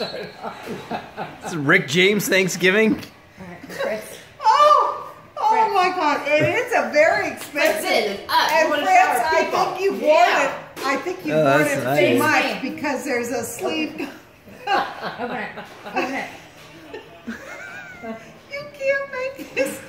it's Rick James Thanksgiving. Oh, oh Chris. my God! It's a very expensive. Listen. And Chris, I think you wore yeah. it. I think you oh, wore it nice. too much because there's a sleeve. Open it. Open you can't make this.